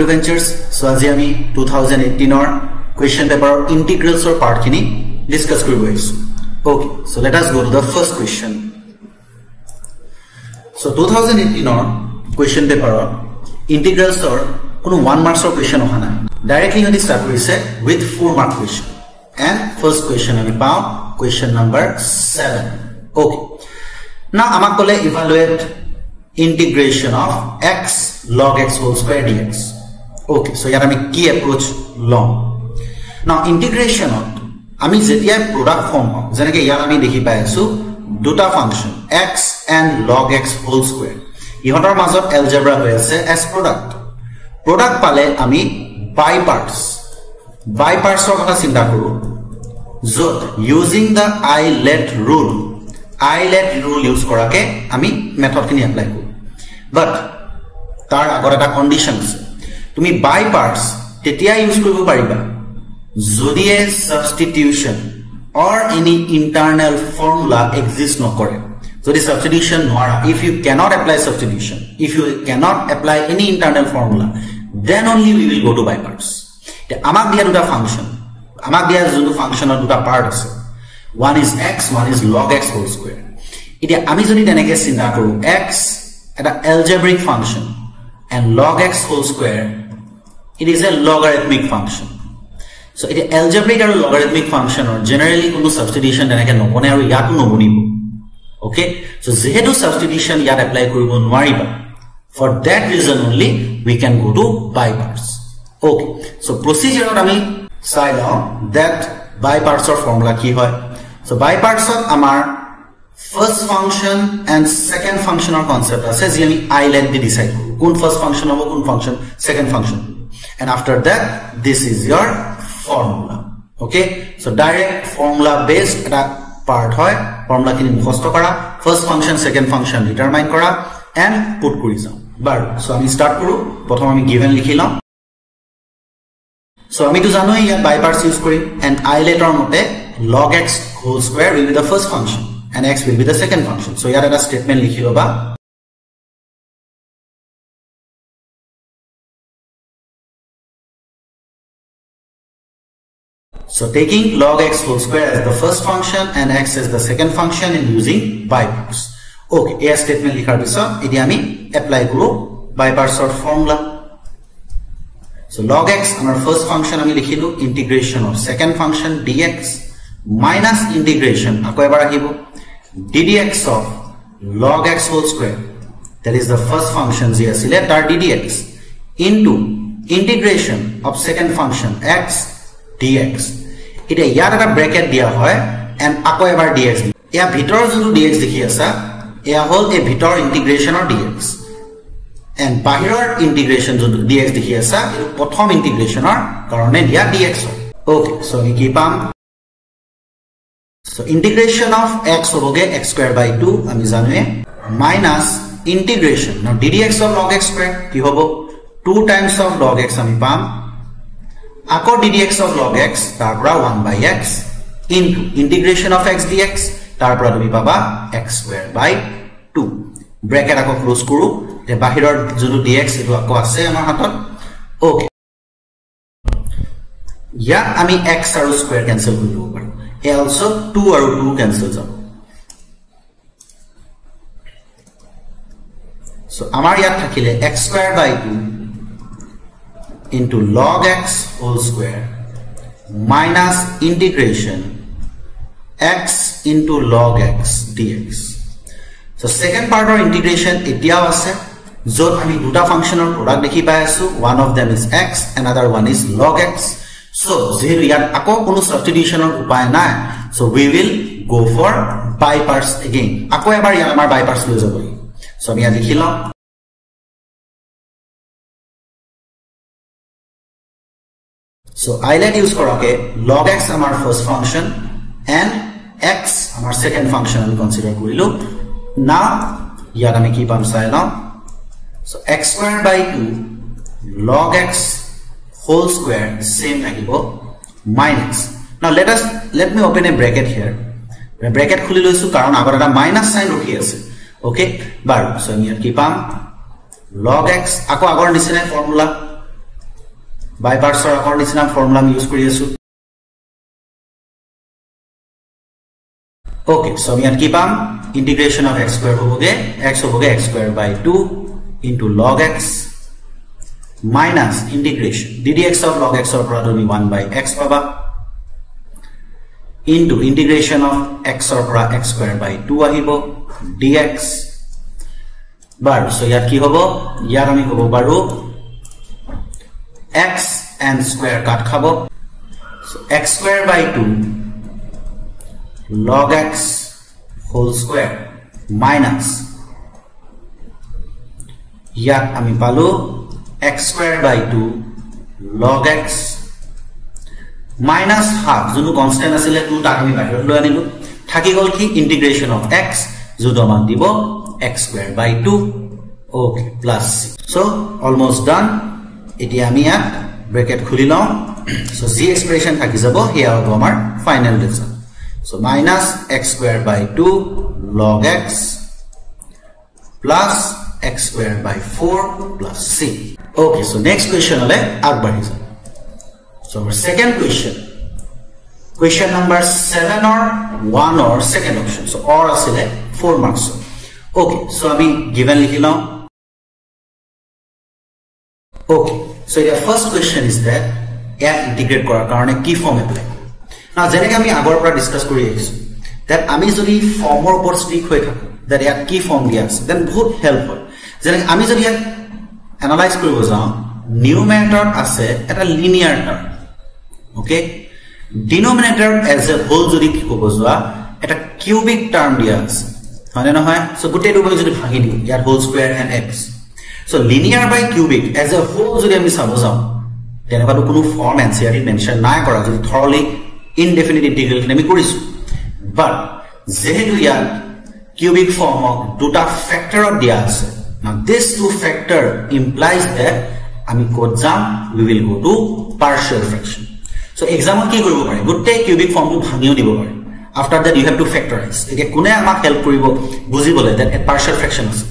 Adventures চ' আজি আমি two thousand এইটিনৰ কুৱেশ্যন পেপাৰৰ ইণ্টিগ্ৰেলছৰ পাৰ্টখিনি ডিছকাছ কৰিব আহিছোঁ। Okay so' let us go' the first question so' two thousand এইটিনৰ question পেপাৰৰ ইণ্টিগ্ৰেলছৰ কোনো ওৱান মাৰ্কছৰ কুৱেশ্যন অহা নাই। ডাইৰেক্টলি সিহঁতি ষ্টাৰ্ট কৰিছে with four mark question and first question আমি পাওঁ কুৱেশ্যন নম্বৰ ছেভেন অ'কে না আমাক ক'লে evaluate integration of x log x whole square d x okay so' ইয়াত আমি কি এপ্ৰ'চ লওঁ না ইণ্টিগ্ৰেশ্যনত আমি যেতিয়াই প্ৰডাক্ট ফৰ্ম হওঁ যেনেকৈ ইয়াত আমি দেখি পাই আছোঁ দুটা function x and log x whole square ইহঁতৰ মাজত এলজেব্ৰা হৈ আছে এজ প্ৰডাক্ট প্ৰডাক্ট পালে আমি বাই পাৰ্টছ বাই পাৰ্টছৰ কথা চিন্তা কৰোঁ য'ত using the ILATE rule ILATE rule use কৰাকৈ আমি মেথডখিনি এপ্লাই কৰোঁ বাট তাৰ আগত এটা কণ্ডিশ্যন আছে তুমি বাই পাৰ্টছ তেতিয়া ইউজ কৰিব পাৰিবা। যদিহে substitution or any internal formula exist নকৰে যদি ছাবষ্টিটিউশ্যন নোৱাৰা if you cannot apply substitution if you cannot apply any internal formula then only we will go' to by parts এতিয়া আমাক দিয়া দুটা ফাংচন আমাক দিয়া যোনটো ফাংচনৰ দুটা পাৰ্ট আছে one is x one is log x whole square এতিয়া আমি যদি তেনেকৈ চিন্তা কৰোঁ এক্স এটা algebraic function and log x whole square it is a logarithmic function so' এতিয়া এলজেব্ৰিক আৰু লগাৰিথমিক ফাংচনৰ জেনেৰেলি কোনো ছাবষ্টিটিউশ্যন তেনেকৈ নবনে আৰু ইয়াতো নবনিব অ'কে চ' যিহেতু ছাবষ্টিটিউশ্যন ইয়াত এপ্লাই কৰিব নোৱাৰিবা for that reason only we can go' to by parts okay so' প্ৰচিজাৰত আমি চাই লওঁ ডেট বাই পাৰ্টছৰ ফৰ্মুলা কি হয় চ' বাই পাৰ্টছত আমাৰ ফাৰ্ষ্ট ফাংচন এণ্ড ছেকেণ্ড ফাংচনৰ কনচেপ্ট আছে যি আমি আই লেট দি ডিচাইড কৰোঁ কোন ফাৰ্ষ্ট ফাংচন হ'ব কোন function second function and after that this is your formula okay so' direct formula based এটা পাৰ্ট হয় ফৰ্মুলাখিনি মুখস্থ কৰা first function second function determine কৰা এণ্ড পুট কৰি যাওঁ বাৰু চ' আমি ষ্টাৰ্ট কৰোঁ প্ৰথম আমি গিভেন লিখি লওঁ চ' আমিতো জানোৱেই ইয়াত বাই পাৰ্টছ ইউজ কৰিম এণ্ড আই লেটৰ মতে log x whole square will be the first function and x will be the second function so' ইয়াত এটা ষ্টেটমেণ্ট লিখি ল'বা। So taking log x whole square as the first function and x as the second function and using by parts. Okay, a statement লিখাৰ পিছত এতিয়া আমি apply কৰোঁ by parts of formula. So log x আমাৰ first function আমি লিখিলো integration of second function dx minus integration আকৌ এবাৰ আহিব ddx of log x whole square that is the first function যি আছিলে তাৰ ddx into integration of second function x dx এতিয়া ইয়াত এটা ব্ৰেকেট দিয়া হয় এণ্ড আকৌ এবাৰ ডি এক্স এয়া ভিতৰৰ যোনটো ডি এক্স দেখি আছা এয়া হ'ল এই ভিতৰৰ ইণ্টিগ্ৰেশ্যনৰ ডি এক্স এণ্ড বাহিৰৰ ইণ্টিগ্ৰেশ্যন যোনটো ডি এক্স দেখি আছা এইটো প্ৰথম ইণ্টিগ্ৰেশ্যনৰ কাৰণে দিয়া ডি এক্স হয়। অ'কে চ' আমি কি পাম? চ' ইণ্টিগ্ৰেশ্যন অফ এক্স হ'বগে এক্স স্কুৱেৰ বাই টু আমি জানোৱে। Minus integration d d x of log x square কি হ'ব? Two times of log x আমি পাম। আকৌ d d x log x তাৰ পৰা one by x into integration of x d x তাৰ পৰা তুমি পাবা x square by two bracket আকৌ ক্ল'জ কৰোঁ এতিয়া বাহিৰৰ যোনটো ডি এক্স সেইটো আকৌ আছে আমাৰ হাতত। অ'কে ইয়াত আমি এক্স আৰু স্কুৱেৰ কেঞ্চেল কৰি দিব পাৰোঁ। এই অলছ' টু আৰু টু কেঞ্চেল যাব চ' আমাৰ ইয়াত থাকিলে x square by two into log x whole square minus integration x into log x dx. So second part of integration আছে য'ত আমি দুটা ফাংচনৰ প্ৰডাক্ট দেখি পাই আছো one of them is x another one is log x so' যিহেতু ইয়াত আকৌ কোনো ছাবষ্টিটিউশ্যনৰ উপায় নাই so' we will go' for by parts again আকৌ এবাৰ ইয়াত আমাৰ বাই পাৰ্টছ লৈ যাব লাগিব চ' আমি ইয়াত লিখি লওঁ So islet use korake log x amar first function and x amar second function আমি consider কৰিলো now ইয়াত আমি কি পাম চাই লওঁ so x square by 2 log x whole square same থাকিব minus now let us let me open a bracket here bracket খুলি লৈছো কাৰণ আগত এটা minus sign ৰখি আছে okay বাৰু so ইয়াত কি পাম log x আকৌ আগৰ নিচিনা ফৰ্মুলা বাই পাৰ্টছৰ আকৰ নিচিনা ফৰ্মুলা আমি ইউজ কৰি আছো অ'কে চ' আমি ইয়াত কি পাম ইণ্টিগ্ৰেশ্যন অফ এক্স স্কুৱেৰ হ'বগে এক্স হ'বগে x square by two into log x minus integration d d x of log এক্সৰ পৰা তুমি ওৱান বাই এক্স পাবা ইনটু ইণ্টিগ্ৰেশ্যন অফ এক্সৰ পৰা এক্স স্কুৱেৰ বাই টু আহিব ডি এক্স বাৰু চ' ইয়াত কি হ'ব? ইয়াত আমি ক'ব পাৰো এক্স এন স্কুৱেৰ কাট খাব। X square by two log x whole square minus ইয়াত আমি পালো x square by two log x minus half যোনটো কনষ্টেণ্ট আছিলে টু তাক আমি বাহিৰত লৈ আনিলো। থাকি গ'ল কি? ইণ্টিগ্ৰেশ্যন অফ এক্স যোনটো আমাক দিব x square by two okay plus so' almost done এতিয়া আমি ইয়াত ব্ৰেকেট খুলি লওঁ। চ' যি এক্সপ্ৰেশ্যন থাকি যাব সেয়া হ'ব আমাৰ final result so' minus x square by two log x plus x square by four plus c okay so' next কুৱেশ্যনলৈ আগবাঢ়ি যাম চ' আমাৰ ছেকেণ্ড কুৱেশ্যন কুৱেশ্যন নাম্বাৰ ছেভেনৰ ওৱানৰ ছেকেণ্ড অপশ্যন চ' অৰ আছিলে ফ'ৰ মাৰ্কছৰ অ'কে চ' আমি গিভেন লিখি লওঁ। Okay so এতিয়া ফাৰ্ষ্ট কুৱেশ্যন ইজ ডেট ইয়াক ইণ্টিগ্ৰেট কৰাৰ কাৰণে কি ফৰ্ম এপ্লাই না যেনেকৈ আমি আগৰ পৰা ডিছকাছ কৰি আহিছোঁ দেট আমি যদি ফৰ্মৰ ওপৰত ষ্টিক হৈ থাকোঁ দেট ইয়াত কি ফৰ্ম দিয়া আছে দেন বহুত হেল্প হয়। যেনেকৈ আমি যদি ইয়াক এনালাইজ কৰিব যাওঁ নিউমেৰেটৰত আছে এটা linear term okay denominator as a whole যদি কি ক'ব যোৱা এটা কিউবিক টাৰ্ম দিয়া আছে হয়নে নহয়? চ' গোটেইটো যদি ভাঙি দিওঁ ইয়াত whole square and x so' linear by cubic as a whole যদি আমি চাব যাওঁ তেনেকুৱাতো কোনো ফৰ্ম এন চি আৰ টিত মেনশ্যন নাই কৰা যদি থৰলি ইনডেফিনিট ইণ্টিগ্ৰেলখিনি আমি কৰিছোঁ। বাট যিহেতু ইয়াত কিউবিক ফৰ্মক দুটা ফেক্টৰত দিয়া আছে this two factor implies that আমি ক'ত যাম we will go to partial fraction so' এক্সামত কি কৰিব পাৰি? গোটেই কিউবিক ফৰ্মটো ভাঙিও দিব পাৰি। After that you have to factorize এতিয়া কোনে আমাক হেল্প কৰিব বুজিবলৈ দেট এ পাৰ্চিয়েল ফ্ৰেকশ্যন আছে?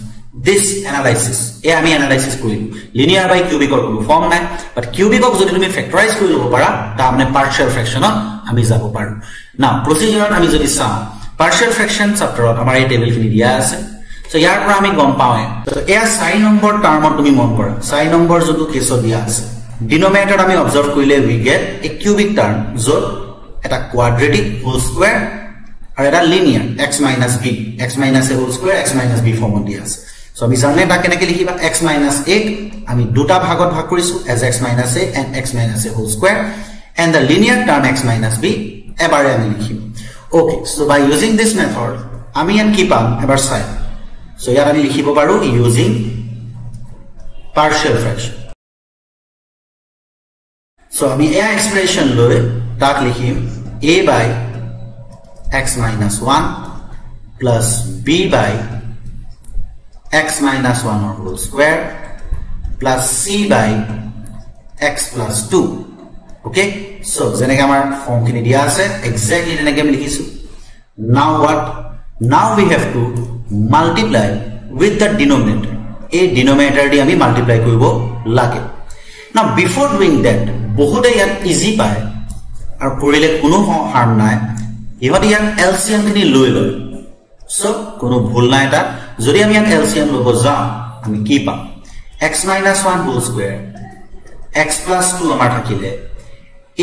দিছ এনালাইচিছ এই আমি এনালাইচিছ কৰিলোঁ লিনিয়াৰ বাই কিউবিকৰ কোনো ফৰ্ম নাই বাট কিউবিকক যদি তুমি ফেক্টৰাইজ কৰি ল'ব পাৰা তাৰমানে পাৰ্চিয়েল ফ্ৰেকশ্যনত আমি যাব পাৰোঁ। না প্ৰচিডিউৰত আমি যদি চাওঁ পাৰ্চিয়েল ফ্ৰেকশ্যন চেপ্টাৰত আমাৰ এই টেবুলখিনি দিয়া আছে। চ' ইয়াৰ পৰা আমি গম পাওঁৱে এয়া চাৰি নম্বৰ টাৰ্মত তুমি মন কৰা। চাৰি নম্বৰ যোনটো কেছত দিয়া আছে ডিনমিনেটৰত আমি অবজাৰ্ভ কৰিলে we get a cubic term য'ত এটা কোৱাড্ৰেটিক হোল স্কুৱেৰ আৰু এটা linear x minus b x minus a whole square x minus b ফৰ্মত দিয়া আছে। চ' আমি জানে তাক কেনেকৈ লিখিবা? এক্স মাইনাছ এক আমি দুটা ভাগত ভাগ কৰিছোঁ as x minus a and x minus a whole square and the linear term x minus b এবাৰে আমি লিখিম। Okay so' by using this method আমি ইয়াত কি পাম? এবাৰ চাই। চ' ইয়াত আমি লিখিব পাৰোঁ ইউজিং পাৰ্চিয়েল ফ্ৰেকশ্যন চ' আমি এয়া এক্সপ্ৰেশ্যন লৈ তাক লিখিম a by x minus one plus b by x minus ওৱানৰ whole square plus c by x plus two okay so' যেনেকৈ আমাৰ ফৰ্মখিনি দিয়া আছে একজেক্টলি তেনেকৈ আমি লিখিছোঁ। Now what now we have to multiply with the denominator এই denominator দি আমি মাল্টিপ্লাই কৰিব লাগে। না বিফৰ ডুইং ডেট বহুতে ইয়াত ইজি পায় আৰু কৰিলে কোনো হাৰ্ম নাই। ইহঁতে ইয়াত এল চি এমখিনি লৈ লয়। চ' কোনো ভুল নাই তাত। যদি আমি ইয়াত এল চি এম ল'ব যাওঁ আমি কি পাম? X minus one whole square x plus two আমাৰ থাকিলে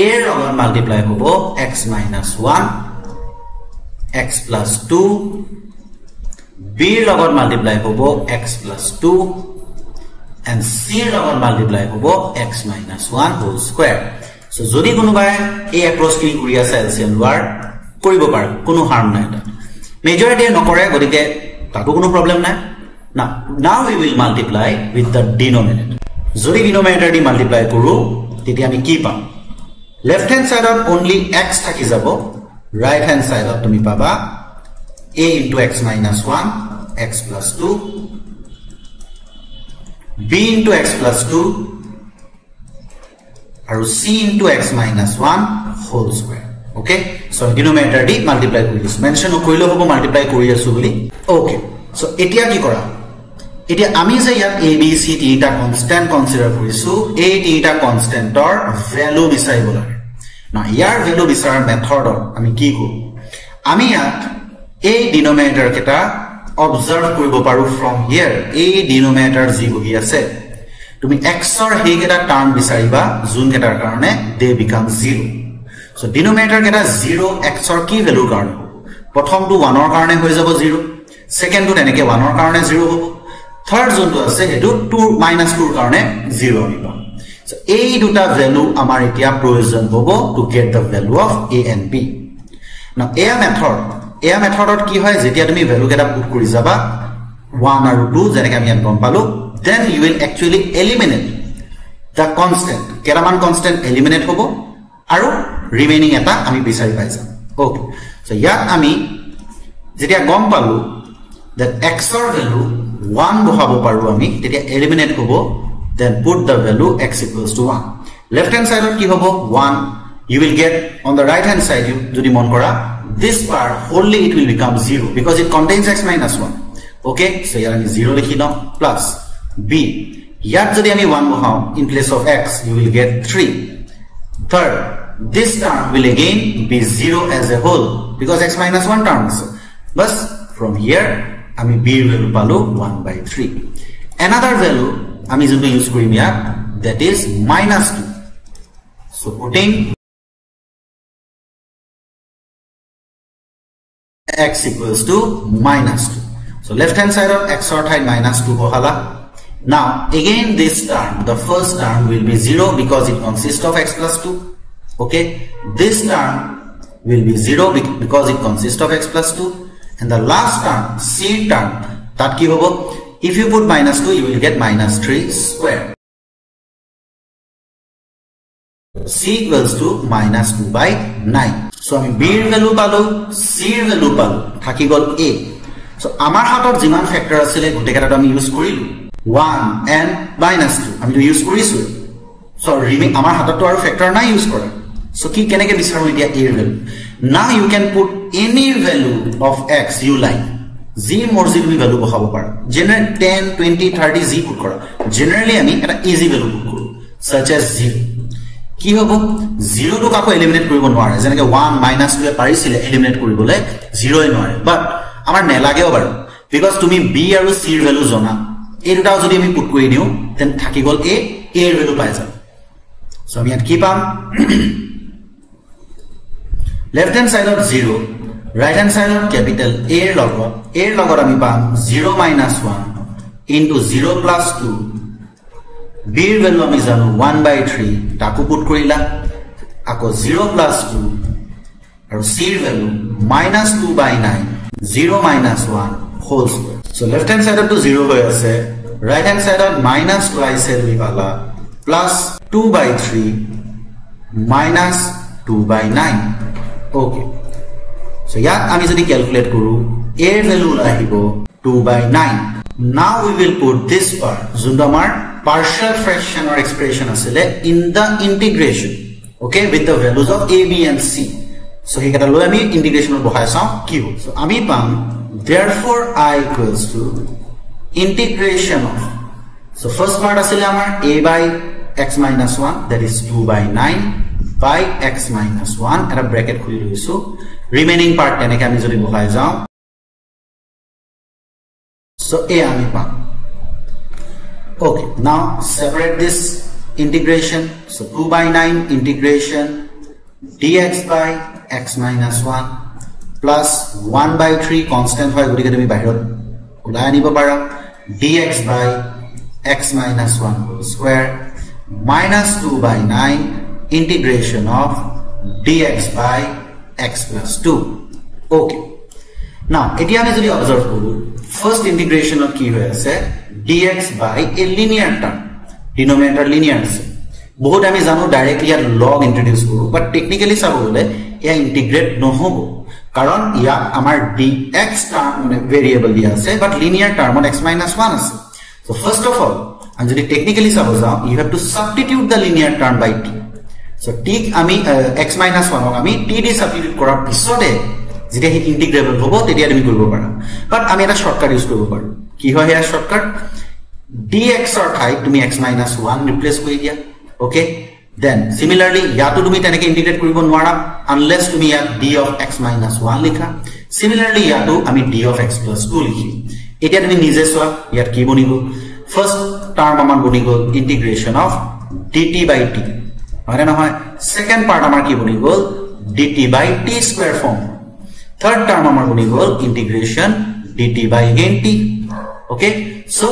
এৰ লগত মাল্টিপ্লাই হ'ব x minus one x plus two বিৰ লগত মাল্টিপ্লাই হ'ব এক্স প্লাছ টু এণ্ড চিৰ লগত মাল্টিপ্লাই হ'ব x minus one whole square. So' যদি কোনোবাই এই এপ্ৰ'চখিনি কৰি আছে এল চি এম লোৱাৰ কৰিব পাৰে কোনো হাৰ্ম নাই তাত। মেজৰিটিয়ে নকৰে গতিকে তাতো কোনো প্ৰব্লেম নাই। না now we will multiply with the denominator যদি ডিনমিনেটৰ দি মাল্টিপ্লাই কৰোঁ তেতিয়া আমি কি পাম? লেফ্ট হেণ্ড ছাইডত অনলি এক্স থাকি যাব ৰাইট হেণ্ড ছাইডত তুমি পাবা a into x minus one x plus two b into x plus two আৰু c into x minus one whole square denominator দি মাল্টিপ্লাই কৰি দিছোঁ মেনশ্যন নকৰিলেও হ'ব মাল্টিপ্লাই কৰি আছোঁ বুলি অ'কে চ' কৰা এতিয়া আমি যে ইয়াত এ বি চি তিনিটা কনষ্টেণ্ট কনচিডাৰ কৰিছো এই তিনিটা কনষ্টেণ্টৰ ভেলু বিচাৰিব লাগে না ইয়াৰ ভেলু বিচৰাৰ মেথডত আমি কি কৰোঁ আমি ইয়াত এই ডিনমিনেটৰ কেইটা অবজাৰ্ভ কৰিব পাৰো ফ্ৰম হিয়াৰ এই ডিনমিনেটৰ যি বহি আছে তুমি এক্সৰ সেইকেইটা টাৰ্ম বিচাৰিবা যোনকেইটাৰ কাৰণে they become zero' so' denominator কেইটা জিৰ' এক্সৰ কি ভেলুৰ কাৰণে হ'ব? প্ৰথমটো ওৱানৰ কাৰণে হৈ যাব জিৰ' ছেকেণ্ডটো তেনেকে ওৱানৰ কাৰণে জিৰ' হ'ব। থাৰ্ড যোনটো আছে সেইটো টু মাইনাছ টুৰ কাৰণে জিৰ' আমি পাম এই দুটা ভেলু আমাৰ এতিয়া প্ৰয়োজন হ'ব to get the value of a and b এয়া মেথড এয়া মেথডত কি হয় যেতিয়া তুমি ভেলু কেইটা পুট কৰি যাবা ওৱান আৰু টু যেনেকে আমি ইয়াত গম পালো then you will actually eliminate the constant কেইটামান কনষ্টেণ্ট এলিমিনেট হ'ব। আৰু ৰিমেইনিং এটা আমি বিচাৰি পাই যাম। অ'কে চ' ইয়াত আমি যেতিয়া গম পালো দেন এক্সৰ ভেলু ওৱান বহাব পাৰো আমি তেতিয়া এলিমিনেট হ'ব then put the value x equals to one left hand চাইডত কি হ'ব? One you will get on the right hand side you যদি মন কৰা this part wholly it will become zero' because it contains x minus one okay so' ইয়াত আমি zero লিখি লওঁ প্লাছ বি ইয়াত যদি আমি one বহাওঁ in place of X U will gate three third this term will again be 0 as a whole because x minus 1 terms. But from here, আমি b value পালো 1 by 3. Another value আমি যোনটো use কৰিম ইয়াত that is minus 2. So putting x equals to minus 2. So left hand side of x or ঠাইত minus 2 বহালা. Now again this term, the first term will be 0 because it consists of x plus 2. okay this term will be 0 because it consists of x plus 2 and the last term c term that ki hobo if you put minus 2 you will get minus 3 square c equals to minus 2 by 9 so ami b er value palo c er value palo thaki gol a so amar hatot jiman factor asile gote kata ami use korilu 1 and minus 2 ami to use korisu so remaining amar hatot to aru factor na use kora So কি কেনেকে বিচাৰো এতিয়া a value now you can put any value of x you like. যি মৰ্জি তুমি value বহাব পাৰা general 10 20 30 যি put কৰা জেনাৰেলি আমি এটা ইজি ভ্যালু পুট কৰো such as 0 কি হ'ব 0 টো কাকো এলিমিনেট কৰিব নোৱাৰে যেনেকে 1 মাইনাস 2 পাৰিছিলে এলিমিনেট কৰিবলৈ 0 এ নোৱাৰে বাট আমাৰ নেলাগেও বাৰু বিকজ তুমি b আৰু c ৰ ভ্যালু জনা এই দুটাও যদি আমি পুট কৰি দিওঁ তেন থাকি গ'ল a a ৰ ভ্যালু পাই যাম সো আমি ইয়াত কি পাম লেফট হেণ্ড চাইডত জিৰ' ৰাইট হেণ্ড চাইডত কেপিটেল এৰ লগত এৰ লগত আমি পাম zero' minus one into zero' plus two বিৰ ভেলু আমি জানো ওৱান বাই থ্ৰী তাকো পুট কৰিলা। আকৌ জিৰ' প্লাছ টু আৰু চিৰ value minus two by nine zero' minus one whole square so' left hand চাইডততো zero হৈ আছে ৰাইট হেণ্ড চাইডত মাইনাছ টু আহিছে দুই পালা plus two by three minus two by nine okay so ইয়াত আমি যদি ক্যালকুলেট কৰো এৰ ভ্যালু আহিব 2 by 9 now we will put this part যোনটো আমাৰ পাৰ্শিয়াল ফ্ৰেকশনৰ এক্সপ্ৰেছন আছিলে in the integration okay with the values of a b and c so সেইকেইটা লৈ আমি ইন্টিগ্ৰেশ্যনত বহাই চাওঁ কি হ'ব সো আমি পাম therefore i equals to integration of so first part asile amar a by x minus 1 that is 2 by 9 by x minus 1 এটা ব্ৰেকেট খুলি লৈছো ৰিমেইনিং পাৰ্ট তেনেকে আমি যদি বহাই যাওঁ so a আমি পাম okay now separate this integration so 2 by 9 integration dx by x minus 1 plus 1 by 3 constant হয় গতিকে তুমি বাহিৰত ওলাই আনিব পাৰা dx by x minus 1 whole square minus 2 by 9 integration of dx by x plus 2 okay. Now এতিয়া আমি যদি অবজার্ভ কৰো ফার্স্ট ইন্টিগ্রেশনত কি হৈ আছে dx by a linear term denominator linear আছে বহুত আমি জানো ডাইৰেক্টলি ইয়াত লগ ইন্ট্ৰডিউস কৰো বাট টেকনিক্যালি চাব গলে এয়া ইন্টিগ্ৰেট নহব কাৰণ ইয়াত আমাৰ dx টাৰ্ম মানে ভেৰিয়েবল দিয়া আছে বাট লিনিয়াৰ টাৰ্মত x 1 আছে সো ফার্স্ট অফ অল আমি যদি টেকনিক্যালি চাব যাওঁ you have to substitute the linear term by t. So টিক আমি এক্স মাইনাছ ওৱানক আমি টি দি ছাবষ্টিটিউট কৰাৰ পিছতে যেতিয়া সি ইণ্টিগ্ৰেবল হ'ব তেতিয়া তুমি কৰিব পাৰা বাট আমি এটা শ্বৰ্টকাট ইউজ কৰিব পাৰোঁ কি হয় হেয়াৰ শ্বৰ্টকাট ডি এক্সৰ ঠাইত তুমি এক্স মাইনাছ ওৱান ৰিপ্লেচ কৰি দিয়া অ'কে দেন চিমিলাৰলি ইয়াতো তুমি তেনেকে ইণ্টিগ্ৰেট কৰিব নোৱাৰা আনলেছ তুমি ইয়াত d of x minus one লিখা। চিমিলাৰলি ইয়াতো আমি d of x plus two লিখিম এতিয়া তুমি নিজে চোৱা ইয়াত কি বনি গ'ল? ফাৰ্ষ্ট টাৰ্ম আমাৰ বনি গ'ল integration of d t by t হয়নে নহয় ছেকেণ্ড পাৰ্ট আমাৰ কি বনি গ'ল d t by t square form third term আমাৰ বনি গ'ল integration d t by again t okay so'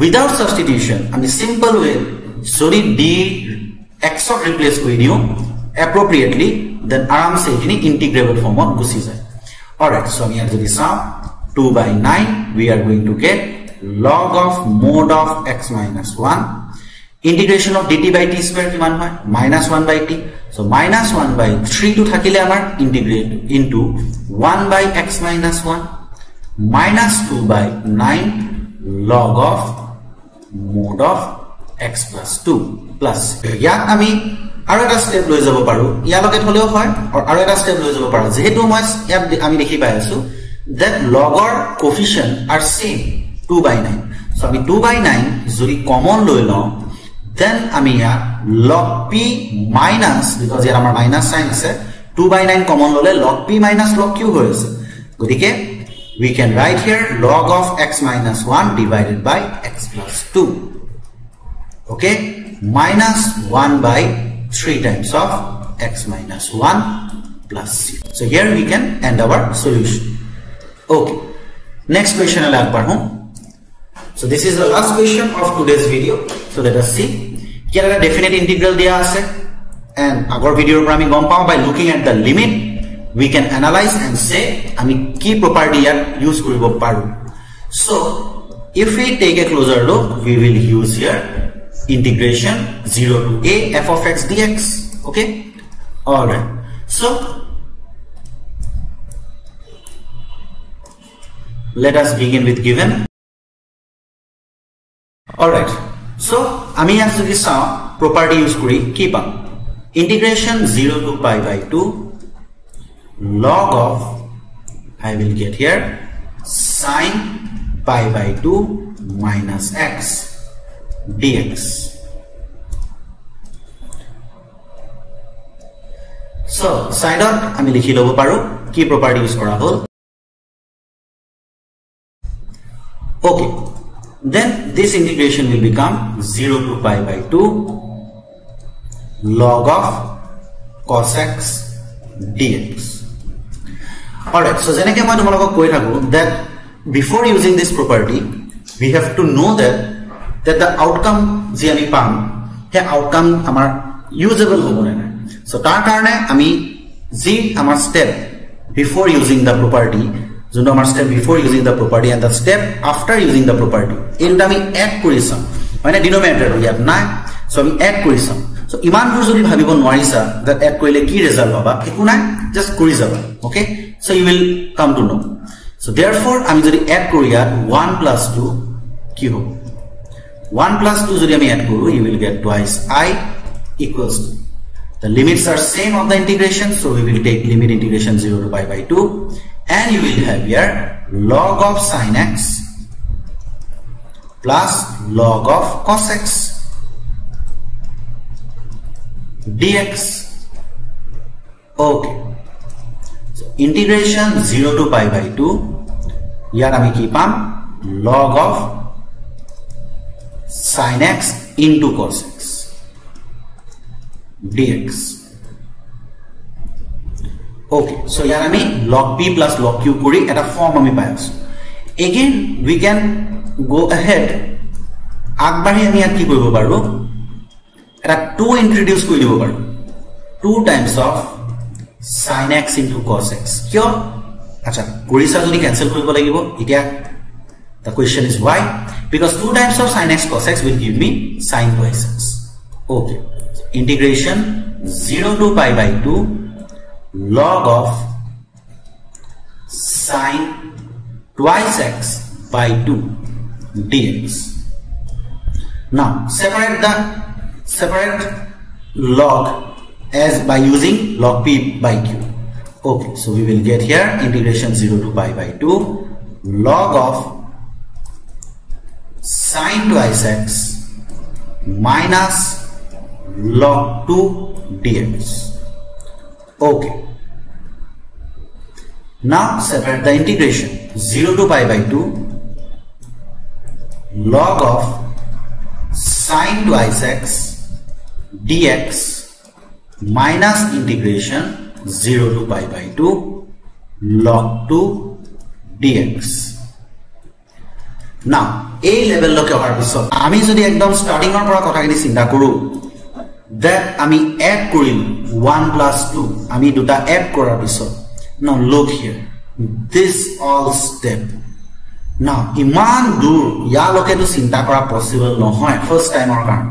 without substitution আমি চিম্পল ৱে যদি ডি এক্সক ৰিপ্লেচ কৰি দিওঁ এপ্ৰপ্ৰিয়েটলি দেন আৰামছে এইখিনি ইণ্টিগ্ৰেবল ফৰ্মত গুচি যায় অলৰাইট চ' আমি ইয়াত যদি চাওঁ two by nine we are going to get log of mod of x minus one integration of d t by t square কিমান হয়? Minus one by t so' minus one by থ্ৰীটো থাকিলে আমাৰ integrate into one by x minus one minus two by nine log of mod of x plus two plus ইয়াত আমি আৰু এটা step লৈ যাব পাৰোঁ। ইয়ালৈকে থলেও হয় আৰু এটা ষ্টেপ লৈ যাব পাৰোঁ। যিহেতু মই ইয়াত আমি দেখি পাই আছো দেট লগৰ coefficient are same two by nine so' আমি টু বাই নাইন যদি কমন লৈ লওঁ দেন আমি ইয়াত লগ পি মাইনাছ বিকজ ইয়াত আমাৰ মাইনাছ চাইন আছে টু বাই নাইন কমন ল'লে log p minus log q হৈ আছে গতিকে we can write here log of x minus 1 divided by x plus 2 okay minus 1 by 3 times of x minus 1 plus c so here we can end our solution okay next question i'll add so this is the last question of today's video so let us see here are a definite integral dia ase and agor video পৰা আমি গম পাওঁ by looking at the limit we can analyze and say আমি কি property ইয়াত use কৰিব পাৰো so if we take a closer look we will use here integration 0 to a f of x dx okay all right so let us begin with given all right So ইয়াত যদি চাওঁ property use কৰি কি পাম integration 0 to pi by 2 log of I will get here sine pi by 2 minus x dx so side out আমি লিখি লব পাৰো কি property use কৰা হল okay then this integration will become 0 to pi by 2 log of cos x dx alright so মই তোমালোকক কৈ থাকোঁ that before using this property we have to know that that the outcome যি আমি পাম সেই outcome আমাৰ usable নে নাই so তাৰ কাৰণে আমি যি আমাৰ step before using the property যোনটো আমাৰ step before using the property and the step after using the property এই দুটা আমি এড কৰি চাওঁ হয়নে ডিনমিনেটাৰটো ইয়াত নাই চ' আমি এড কৰি চাওঁ চ' ইমানবোৰ যদি ভাবিব নোৱাৰিছা যে এড কৰিলে কি ৰিজাল্ট পাবা একো নাই জাষ্ট কৰি যাবা okay so' you will come to know' so' therefore আমি যদি এড কৰোঁ ইয়াত ওৱান প্লাছ টু কি হ'ব ওৱান প্লাছ টু যদি আমি এড কৰোঁ you will get twice I equals to the limits are same of the integration so' we will take limit integration zero' to by by two and you will have here log of sin x plus log of cos x dx okay so integration 0 to pi by 2 ইয়াত আমি কি পাম log of sin x into cos x dx Okay so ইয়াত আমি log p plus log q কৰি এটা form আমি পাই আছো again we can go ahead আগবাঢ়ি আমি ইয়াত কি কৰিব পাৰো এটা 2 ইন্ট্ৰডিউস কৰি দিব পাৰো 2 times of sin x into cos x কিয় আচ্ছা কৰিছা যদি কেনসেল কৰিব লাগিব এতিয়া the question is why because 2 times of sin x cos x will give me sin twice x okay integration 0 to pi by 2 log of sine twice x by 2 dx. Now separate the separate log as by using log p by q. Okay, so we will get here integration 0 to pi by 2 log of sine twice x minus log 2 dx. Okay. Now separate the integration 0 to pi by 2 log of sine twice x dx minus integration 0 to pi by 2 log 2 dx. Now, এই লেভেললৈকে অহাৰ পিছত আমি যদি একদম ষ্টাৰ্টিঙৰ পৰা কথাখিনি চিন্তা কৰোঁ দেট আমি এড কৰিম ওৱান প্লাছ টু আমি দুটা এড কৰাৰ পিছত। Now look here this all step now ইমান দূৰ ইয়ালৈকেতো চিন্তা কৰা পচিবল নহয় ফাৰ্ষ্ট টাইমৰ কাৰণে।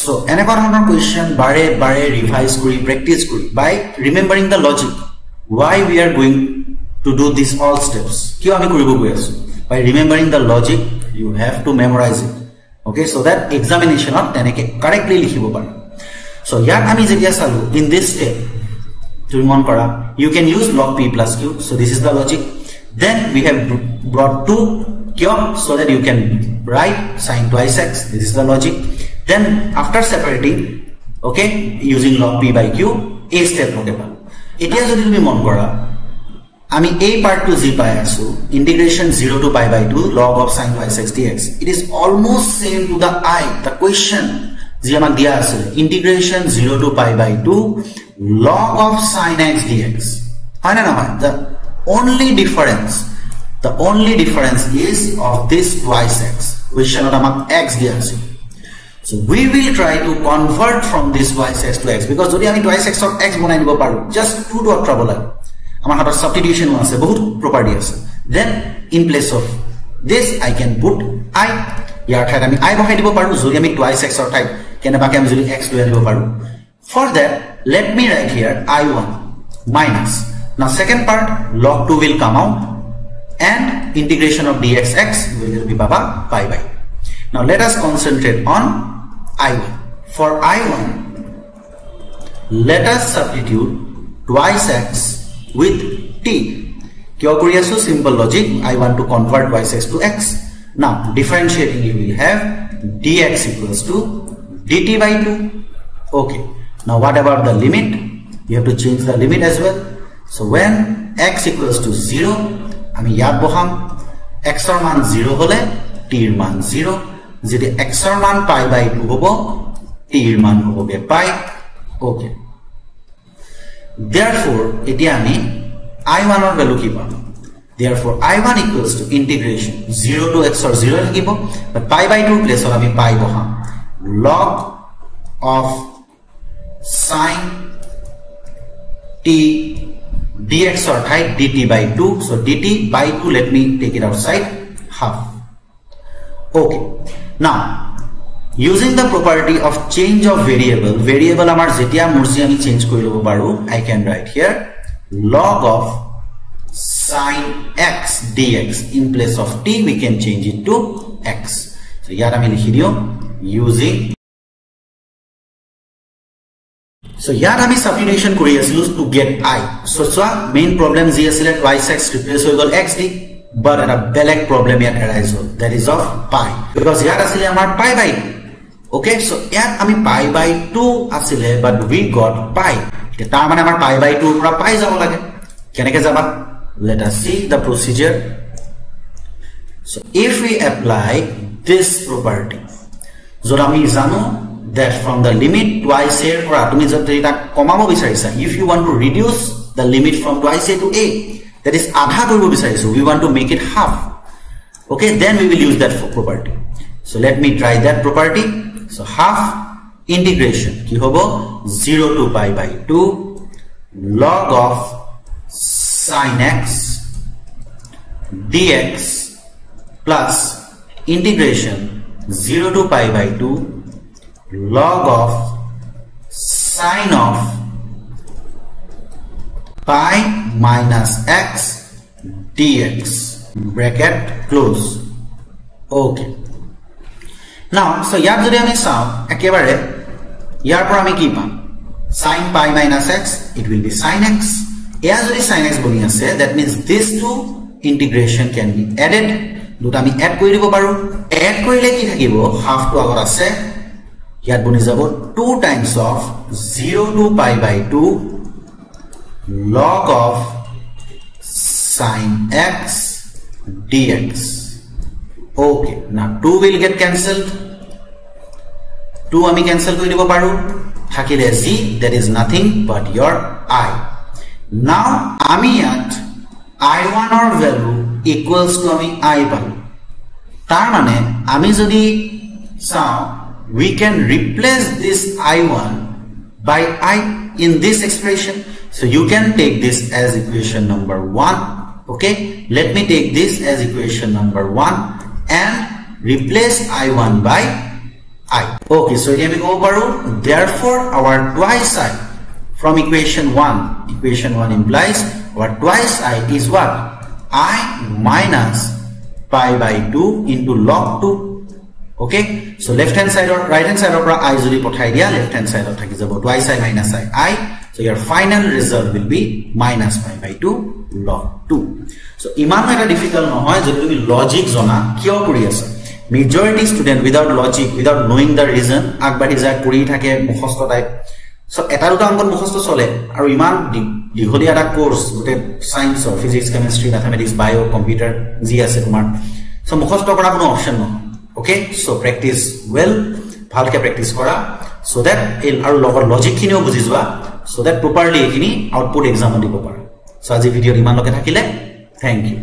চ' এনেকুৱা ধৰণৰ কুৱেশ্যন বাৰে বাৰে ৰিভাইজ কৰি প্ৰেক্টিচ কৰি by remembering the logic why we are going to do this all steps কিয় আমি কৰিব গৈ আছোঁ? By remembering the logic you have to memorise it okay so' that এক্সামিনেশ্যনত তেনেকৈ কাৰেক্টলি লিখিব পাৰে চ' ইয়াক আমি যেতিয়া চালোঁ ইন দিছ ষ্টেপ তুমি মন কৰা you can use log P plus Q so' this is the logic then we have brought to কিয় so' that you can write sine twice X this is the logic then after separating okay using log P by Q এই ষ্টেপলৈকে পালোঁ এতিয়া যদি তুমি মন কৰা আমি এই পাৰ্টটো যি পাই আছো integration zero' to pi by two log of sine Y sixty X it is almost same to the I the question যি আমাক দিয়া আছিলে integration zero' to pi by two log of sine X D X হয় নে নহয়? The only difference the only difference is of this twice X কুৱেশ্যনত আমাক X দিয়া আছিল So we will try to convert from this twice x to x because যদি আমি twice x of x বনাই দিব পাৰো just 2 to আঁতৰাব লাগে আমাৰ হাতত ছাবষ্টিটিউশ্যনো আছে বহুত প্ৰপাৰ্টি আছে। Then in place of this I can put I ইয়াৰ ঠাইত আমি আই বঢ়াই দিব পাৰোঁ যদি আমি টুৱাইচ এক্সৰ ঠাইত কেনেবাকৈ আমি যদি এক্স লৈ আনিব পাৰোঁ। For that let me write here I one minus না second part log two will come out and integration of D X X will be বাবা by by now let us concentrate on I one for I one let us substitute twice X with t. কিয় কৰি আছো simple logic I want to convert twice x to x. Now differentiating will have dx equals to dt by 2. Okay. Now what about the limit? You have to change the limit as well. So when x equals to 0, আমি ইয়াত বহাম x ৰ মান 0 হলে t ৰ মান 0 যদি এক্সৰ মান পাই বাই টু হ'ব টিৰ মান হ'বগে পাই অ'কে দেয়াৰ ফ'ৰ এতিয়া আমি আই ওৱানৰ ভেলু কি পাম there for I one equals to integration zero' to এক্সৰ জিৰ' থাকিব পাই বাই টুৰ প্লেচত আমি পাই বহাম log of sine d t এক্সৰ ঠাইত d t by two so' d t by two let me take it outside half Okay. Now, using the property of change of variable, variable amar jetia mursi ami change kori lobo paru, I can write here log of sin x dx in place of t we can change it to x. So here ami likhi diyo using So here আমি substitution কৰি আছিলো to get i. So চোৱা main problem যি আছিলে twice x replace হৈ গ'ল x d but এটা বেলেগ প্ৰব্লেম ইয়াত এৰাইজ হ'ল that is of pi because ইয়াত আছিলে আমাৰ পাই বাই অ'কে চ' ইয়াত আমি পাই বাই টু আছিলে বাট উই গট পাই। তাৰ মানে আমাৰ পাই বাই টুৰ পৰা পাই যাব লাগে। কেনেকে যাবা? Let us see the procedure so' if we apply this property য'ত আমি জানো that from the limit twice এৰ পৰা তুমি যদি তাক কমাব বিচাৰিছা if you want to reduce the limit from twice A to A is adha koribo bisarisu we want to make it half okay then we will use that property so let me try that property. So half integration. Ki hobo? 0 to pi by 2 log of sin x dx plus integration 0 to pi by 2 log of sine of pi minus x dx. Bracket close. Okay now so ইয়াত যদি আমি চাওঁ একেবাৰে ইয়াৰ পৰা আমি কি পাম? Sin pi minus x it will be sin x এয়া যদি sin x বনি আছে that means this two integration can be added দুটা আমি এড কৰি দিব পাৰোঁ। এড কৰিলে কি থাকিব? হাফটো আগত আছে। ইয়াত বনি যাব two times of zero' to pi by two log of sine X D X okay ना two will get cancelled two अमी कैंसल कोई दिवो पारू थाकी ले जी that is nothing but your I now अमी यात आई वन और वैल्यू इक्वल्स टू अमी आई पाल तार माने अमी जो दी सा we can replace this I one by I in this expression so you can take this as equation number one okay let me take this as equation number one and replace I1 by I. Okay. So here we go baru. Therefore our twice I from equation 1. Equation 1 implies our twice I is what? I minus pi by 2 into log 2 okay so left hand side or right hand side of i যদি পঠাই দিয়া left hand side of থাকি যাব twice i minus i i so your final result will be minus pi by 2 log 2 so ইমান এটা difficult নহয় যদি তুমি লজিক জনা কিয় কৰি আছা majority student without logic without knowing the reason আগবাঢ়ি যায় কৰি থাকে মুখস্থ টাইপ চ' এটা দুটা অংকত মুখস্থ চলে আৰু ইমান দীঘলীয়া এটা কোৰ্চ গোটেই চায়েন্সৰ ফিজিক্স কেমেষ্ট্ৰি মেথামেটিক্স বায়' কম্পিউটাৰ যি আছে তোমাৰ চ' মুখস্থ কৰা কোনো অপশ্যন নহয় অ'কে চ' প্ৰেক্টিচ ৱেল ভালকৈ প্ৰেক্টিচ কৰা চ' দেট এই আৰু লগত লজিকখিনিও বুজি যোৱা চ' দেট প্ৰপাৰলি এইখিনি আউটপুট এক্সামত দিব পাৰা। চ' আজি ভিডিঅ'ত ইমানলৈকে থাকিলে থেংক ইউ